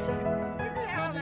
eyes.